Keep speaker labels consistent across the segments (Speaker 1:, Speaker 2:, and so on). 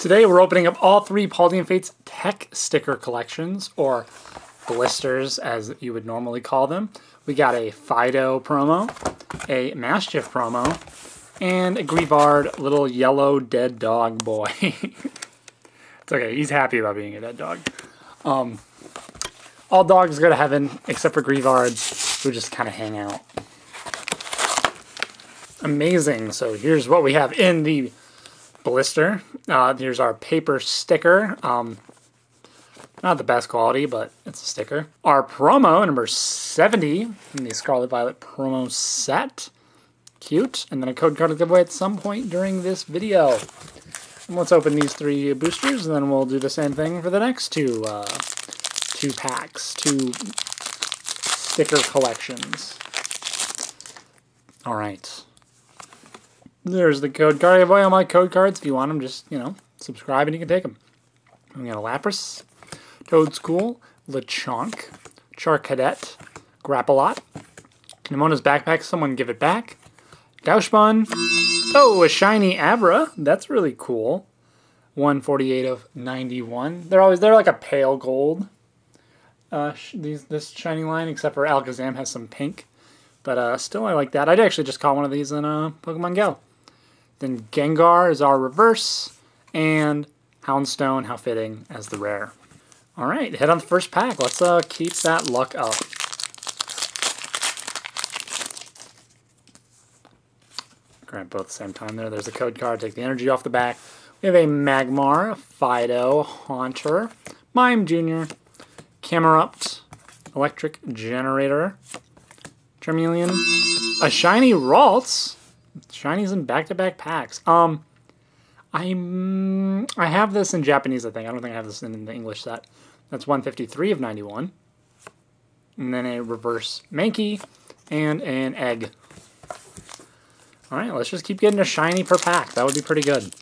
Speaker 1: Today we're opening up all three Paldean Fates tech sticker collections, or blisters as you would normally call them. We got a Fidough promo, a Maschiff promo, and a Greavard little yellow dead dog boy. it's okay, he's happy about being a dead dog. Um, all dogs go to heaven except for Greavard, who just kind of hang out. Amazing. So here's what we have in the blister. Uh, here's our paper sticker. Um, not the best quality, but it's a sticker. Our promo, number 70, in the Scarlet Violet promo set. Cute. And then a code card to give away at some point during this video. And let's open these three boosters, and then we'll do the same thing for the next two, uh, two packs, two sticker collections. All right. There's the code card. I have all my code cards. If you want them, just, you know, subscribe and you can take them. We got a Lapras, Toedscool, Lechonk, Charcadet, Grapploct, Nemona's Backpack, Someone Give It Back, Dachsbun, oh, a shiny Abra, that's really cool. 148 of 91. They're always, they're like a pale gold, uh, these this shiny line, except for Alakazam has some pink. But uh, still, I like that. I'd actually just caught one of these in uh, Pokemon Go. Then Gengar is our reverse, and Houndstone, how fitting, as the rare. All right, head on the first pack. Let's uh, keep that luck up. Grab both at the same time there. There's the code card. Take the energy off the back. We have a Magmar, Fidough, Haunter, Mime Jr., Camerupt, Electric Generator, Charmeleon, a shiny Ralts, Shinies in back-to-back packs. Um, I'm I have this in Japanese. I think I don't think I have this in the English set. That's 153 of 91, and then a reverse Mankey and an egg. All right, let's just keep getting a shiny per pack. That would be pretty good.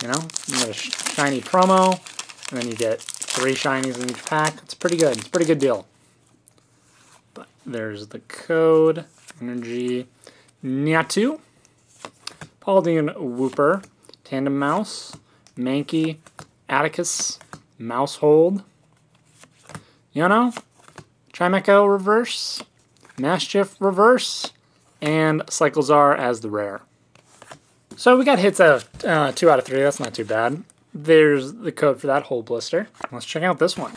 Speaker 1: You know, you get a shiny promo, and then you get three shinies in each pack. It's pretty good. It's a pretty good deal. But there's the code, energy, Natu, Paldean Wooper, Tandemaus, Mankey, Atticus, Maushold, know, Chimecho Reverse, Maschiff Reverse, and Cyclizar as the rare. So we got hits of uh, 2 out of 3, that's not too bad. There's the code for that whole blister. Let's check out this one.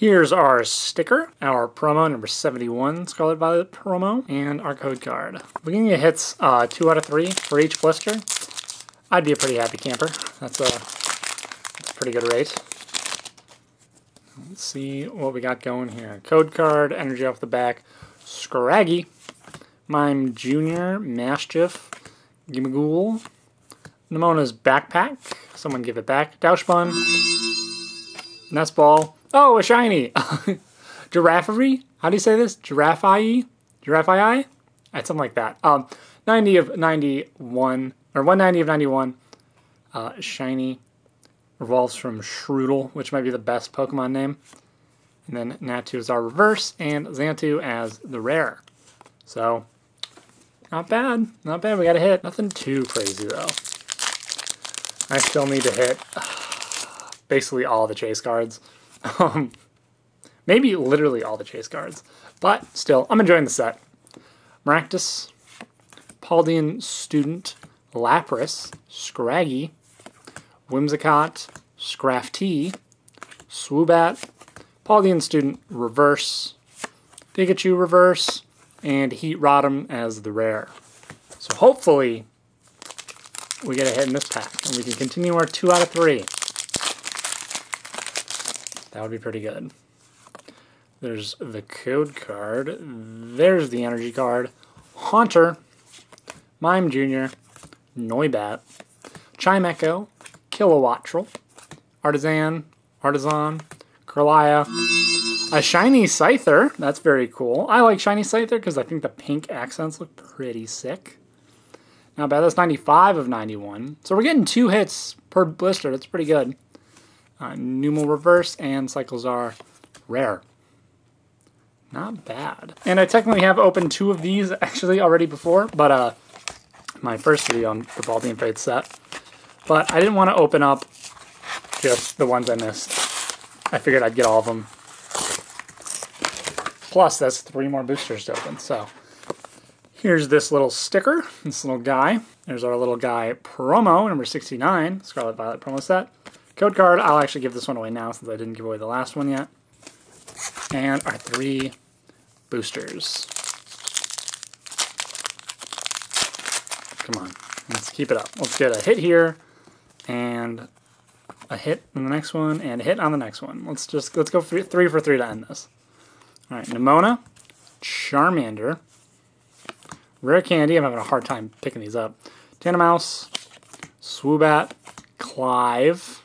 Speaker 1: Here's our sticker, our promo number 71, Scarlet Violet promo, and our code card. Can get hits uh, 2 out of 3 for each blister. I'd be a pretty happy camper. That's a, that's a pretty good rate. Let's see what we got going here. Code card, energy off the back, Scraggy, Mime Jr., Maschiff, Gimmighoul, Nemona's Backpack, someone give it back, Dachsbun, Nestball, Oh, a shiny! Giraffary? How do you say this? Giraffe Giraffe That's something like that. Um, 90 of 91, or 190 of 91. Uh, shiny revolves from Shroodle, which might be the best Pokemon name. And then Natu is our reverse, and Xatu as the rare. So, not bad. Not bad. We got a hit. Nothing too crazy, though. I still need to hit basically all the chase cards. Um, maybe literally all the chase cards. But still, I'm enjoying the set. Maractus, Paldean Student, Lapras, Scraggy, Whimsicott, Scrafty, Swoobat, Paldean Student Reverse, Pikachu Reverse, and Heat Heatrodden as the rare. So hopefully we get a hit in this pack, and we can continue our 2 out of 3. That would be pretty good. There's the code card. There's the energy card. Haunter, Mime Jr., Noibat, Chimecho, Kilowattrel, Artazon, Artazon, Kirlia, a shiny Scyther. That's very cool. I like shiny Scyther because I think the pink accents look pretty sick. Now, bad. That's 95 of 91. So we're getting two hits per blister. That's pretty good uh, Reverse, and Cyclizar Rare. Not bad. And I technically have opened two of these actually already before, but uh, my first video on the Paldean Fates set. But I didn't want to open up just the ones I missed. I figured I'd get all of them. Plus, that's three more boosters to open, so... Here's this little sticker, this little guy. There's our little guy promo, number 69, Scarlet Violet promo set. Code card, I'll actually give this one away now since I didn't give away the last one yet. And our three boosters. Come on, let's keep it up. Let's get a hit here, and a hit on the next one, and a hit on the next one. Let's just, let's go three, for three to end this. All right, Nemona, Charmander, Rare Candy, I'm having a hard time picking these up. Tandemaus, Swoobat, Clive,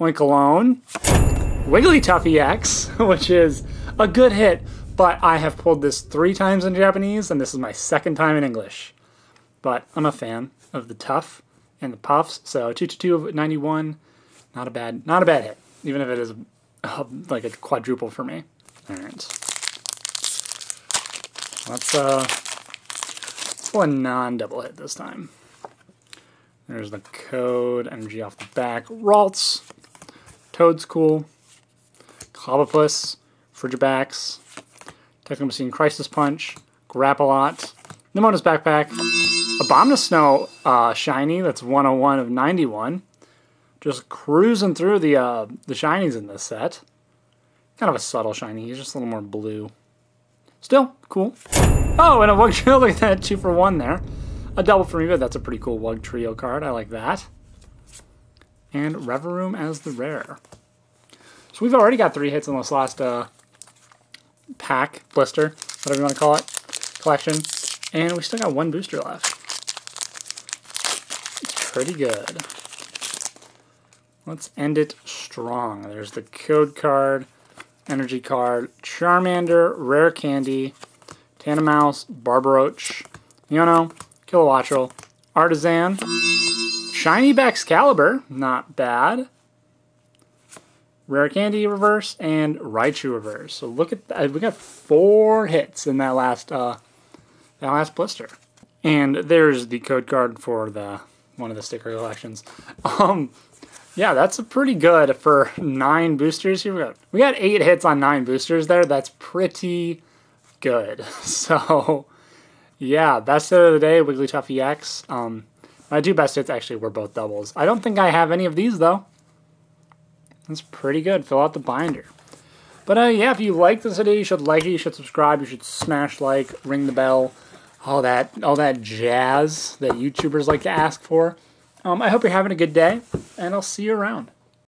Speaker 1: Oinkologne, Wigglytuff EX, which is a good hit, but I have pulled this three times in Japanese, and this is my second time in English. But I'm a fan of the Tough and the Puffs, so 222 of 91, not a bad, not a bad hit, even if it is like a quadruple for me. All right. Let's uh, pull a non-double hit this time. There's the code, energy off the back. Ralts, Toedscool, Clobbopus, Frigibax, Technomachine Crisis Punch, Grapploct, Nemona's Backpack, Abomasnow uh, Shiny, that's 101 of 91. Just cruising through the uh, the shinies in this set. Kind of a subtle shiny, he's just a little more blue. Still, cool. Oh, and a Wug Trio, look at that, two for one there. A double for me, but that's a pretty cool Wug Trio card, I like that. And Revavroom as the rare. So we've already got three hits in this last uh, pack, blister, whatever you want to call it, collection. And we still got one booster left. It's pretty good. Let's end it strong. There's the code card, energy card, Charmander, Rare Candy, Tandemaus, Barbaroach, Iono, Kilowattrel, Artazon, Shiny Baxcalibur, not bad. Rare Candy reverse and Raichu reverse. So look at that. We got four hits in that last uh, that last blister. And there's the code card for the one of the sticker collections. Um, yeah, that's pretty good for nine boosters. Here we got we got eight hits on nine boosters there. That's pretty good. So yeah, best of the day, Wigglytuff EX. Um, my two best hits actually were both doubles. I don't think I have any of these though. That's pretty good. Fill out the binder. But uh, yeah, if you like this video, you should like it, you should subscribe, you should smash like, ring the bell, all that, all that jazz that YouTubers like to ask for. Um, I hope you're having a good day, and I'll see you around.